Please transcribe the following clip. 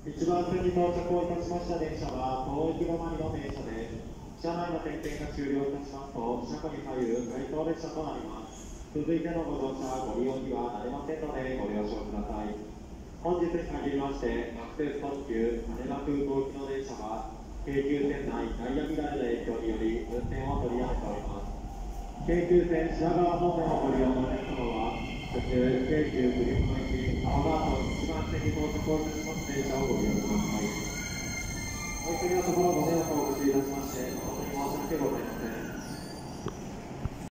一番線に到着をいたしました電車は東駅止まりの電車です車内の点検が終了いたしますと車庫に入る該当列車となります続いてのご乗車ご利用にはなりませんのでご了承ください本日に限りましてアクセス特急羽田空港行きの電車は京急線内ダイヤ乱れの影響により運転を取りやめております京急線品川方面をご利用のお客様は途中京急グリップ行き青川と一番線に到着をい。たします電車をご利用くださいお急ぎのところご迷惑をおかけいたしまして誠に申し訳ございません